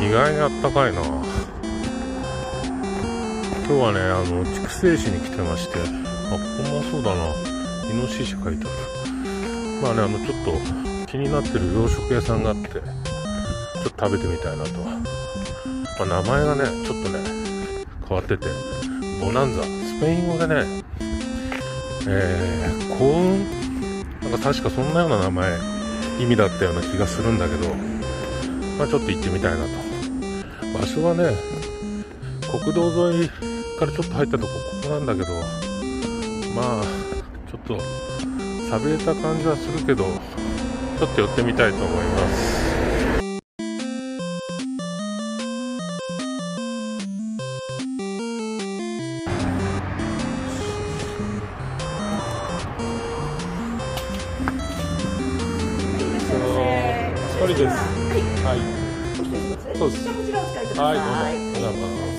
意外にあったかいな。今日はねあの筑西市に来てまして。あここもそうだな。イノシシ書いてある。まあねあのちょっと気になってる洋食屋さんがあってちょっと食べてみたいなと、まあ、名前がねちょっとね変わってて。ボナンザ。スペイン語でねえー、幸運？なんか確かそんなような名前意味だったような気がするんだけどまあちょっと行ってみたいなと。場所はね国道沿いからちょっと入ったとこここなんだけどまあちょっと寂れた感じはするけどちょっと寄ってみたいと思います。です。はいそうです。はいどうぞお邪魔します